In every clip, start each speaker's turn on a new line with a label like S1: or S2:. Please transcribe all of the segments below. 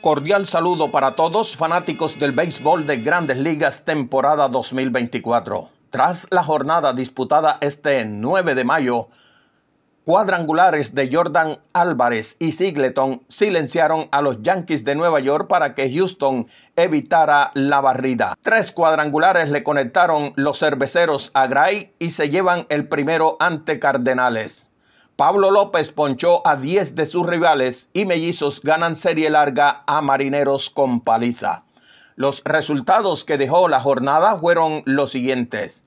S1: Cordial saludo para todos fanáticos del béisbol de grandes ligas temporada 2024. Tras la jornada disputada este 9 de mayo, cuadrangulares de Jordan Álvarez y Sigleton silenciaron a los Yankees de Nueva York para que Houston evitara la barrida. Tres cuadrangulares le conectaron los cerveceros a Gray y se llevan el primero ante Cardenales. Pablo López ponchó a 10 de sus rivales y Mellizos ganan serie larga a Marineros con paliza. Los resultados que dejó la jornada fueron los siguientes.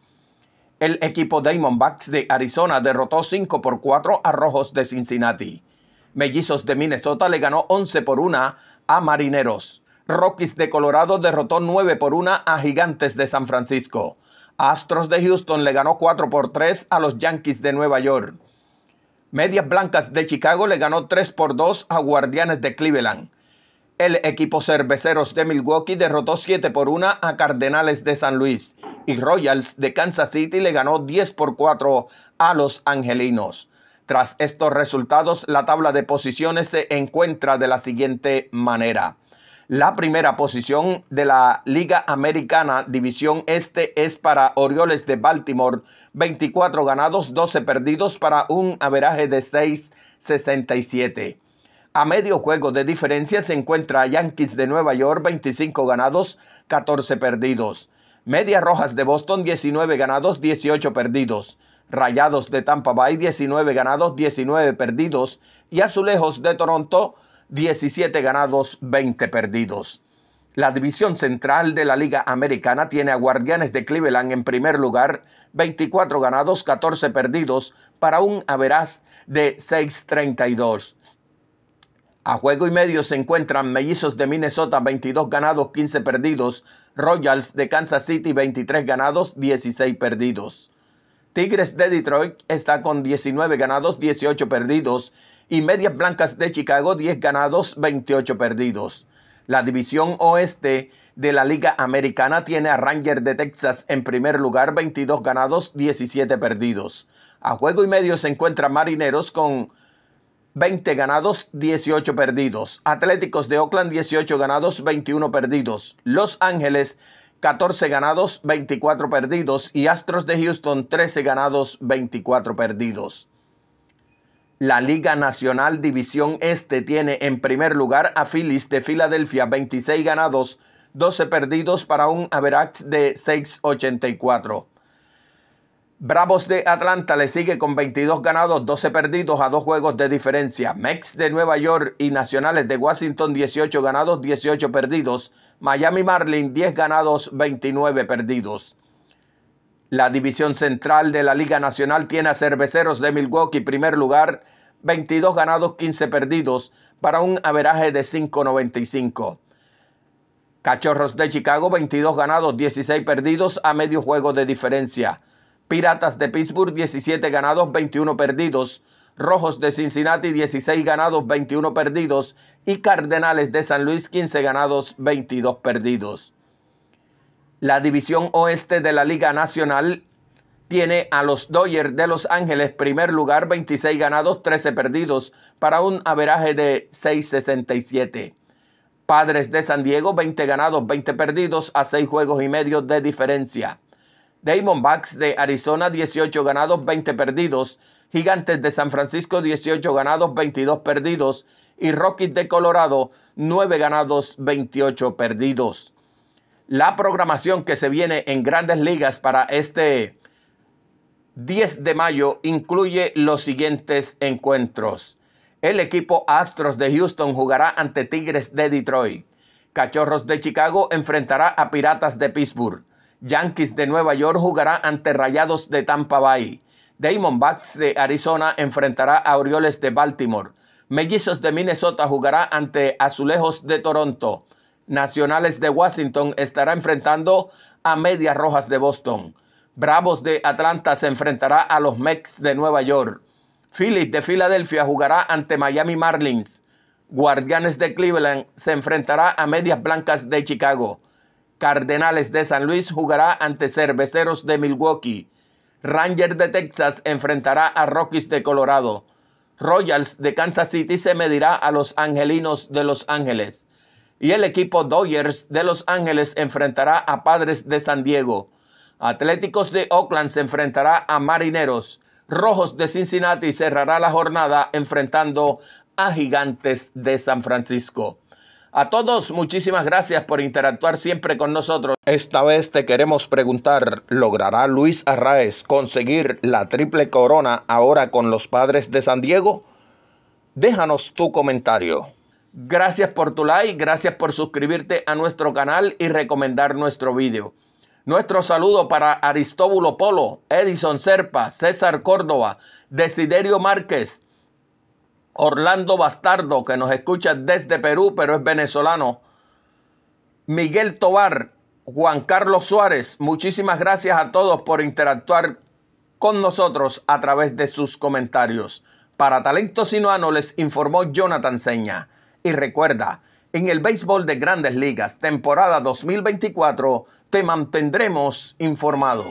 S1: El equipo Diamondbacks de Arizona derrotó 5 por 4 a Rojos de Cincinnati. Mellizos de Minnesota le ganó 11 por 1 a Marineros. Rockies de Colorado derrotó 9 por 1 a Gigantes de San Francisco. Astros de Houston le ganó 4 por 3 a los Yankees de Nueva York. Medias Blancas de Chicago le ganó 3 por 2 a Guardianes de Cleveland. El equipo Cerveceros de Milwaukee derrotó 7 por 1 a Cardenales de San Luis. Y Royals de Kansas City le ganó 10 por 4 a los Angelinos. Tras estos resultados, la tabla de posiciones se encuentra de la siguiente manera. La primera posición de la Liga Americana División Este es para Orioles de Baltimore, 24 ganados, 12 perdidos para un averaje de 6.67. A medio juego de diferencia se encuentra Yankees de Nueva York, 25 ganados, 14 perdidos. Medias Rojas de Boston, 19 ganados, 18 perdidos. Rayados de Tampa Bay, 19 ganados, 19 perdidos. Y Azulejos de Toronto, 17 ganados, 20 perdidos. La división central de la Liga Americana tiene a Guardianes de Cleveland en primer lugar, 24 ganados, 14 perdidos, para un averaz de 6.32. A juego y medio se encuentran Mellizos de Minnesota, 22 ganados, 15 perdidos, Royals de Kansas City, 23 ganados, 16 perdidos. Tigres de Detroit está con 19 ganados, 18 perdidos y Medias Blancas de Chicago 10 ganados, 28 perdidos. La división oeste de la Liga Americana tiene a Rangers de Texas en primer lugar, 22 ganados, 17 perdidos. A juego y medio se encuentra Marineros con 20 ganados, 18 perdidos. Atléticos de Oakland 18 ganados, 21 perdidos. Los Ángeles 14 ganados, 24 perdidos. Y Astros de Houston 13 ganados, 24 perdidos. La Liga Nacional División Este tiene en primer lugar a Phillies de Filadelfia, 26 ganados, 12 perdidos para un average de 6.84. Bravos de Atlanta le sigue con 22 ganados, 12 perdidos a dos juegos de diferencia. Mex de Nueva York y Nacionales de Washington 18 ganados, 18 perdidos. Miami Marlin 10 ganados, 29 perdidos. La división central de la Liga Nacional tiene a Cerveceros de Milwaukee primer lugar, 22 ganados, 15 perdidos, para un averaje de 5.95. Cachorros de Chicago, 22 ganados, 16 perdidos a medio juego de diferencia. Piratas de Pittsburgh, 17 ganados, 21 perdidos. Rojos de Cincinnati, 16 ganados, 21 perdidos. Y Cardenales de San Luis, 15 ganados, 22 perdidos. La división oeste de la Liga Nacional tiene a los Dodgers de Los Ángeles primer lugar, 26 ganados, 13 perdidos, para un averaje de 6.67. Padres de San Diego, 20 ganados, 20 perdidos, a 6 juegos y medio de diferencia. Diamondbacks de Arizona, 18 ganados, 20 perdidos. Gigantes de San Francisco, 18 ganados, 22 perdidos. Y Rockies de Colorado, 9 ganados, 28 perdidos. La programación que se viene en grandes ligas para este 10 de mayo incluye los siguientes encuentros. El equipo Astros de Houston jugará ante Tigres de Detroit. Cachorros de Chicago enfrentará a Piratas de Pittsburgh. Yankees de Nueva York jugará ante Rayados de Tampa Bay. Diamondbacks de Arizona enfrentará a Orioles de Baltimore. Mellizos de Minnesota jugará ante Azulejos de Toronto. Nacionales de Washington estará enfrentando a Medias Rojas de Boston. Bravos de Atlanta se enfrentará a los Mets de Nueva York. Phillies de Filadelfia jugará ante Miami Marlins. Guardianes de Cleveland se enfrentará a Medias Blancas de Chicago. Cardenales de San Luis jugará ante Cerveceros de Milwaukee. Rangers de Texas enfrentará a Rockies de Colorado. Royals de Kansas City se medirá a los Angelinos de Los Ángeles. Y el equipo Dodgers de Los Ángeles enfrentará a Padres de San Diego. Atléticos de Oakland se enfrentará a Marineros. Rojos de Cincinnati cerrará la jornada enfrentando a Gigantes de San Francisco. A todos, muchísimas gracias por interactuar siempre con nosotros. Esta vez te queremos preguntar, ¿logrará Luis Arraez conseguir la triple corona ahora con los padres de San Diego? Déjanos tu comentario. Gracias por tu like, gracias por suscribirte a nuestro canal y recomendar nuestro vídeo. Nuestro saludo para Aristóbulo Polo, Edison Serpa, César Córdoba, Desiderio Márquez, Orlando Bastardo, que nos escucha desde Perú, pero es venezolano. Miguel Tobar, Juan Carlos Suárez, muchísimas gracias a todos por interactuar con nosotros a través de sus comentarios. Para Talento Sinuano les informó Jonathan Seña. Y recuerda, en el béisbol de grandes ligas, temporada 2024, te mantendremos informado.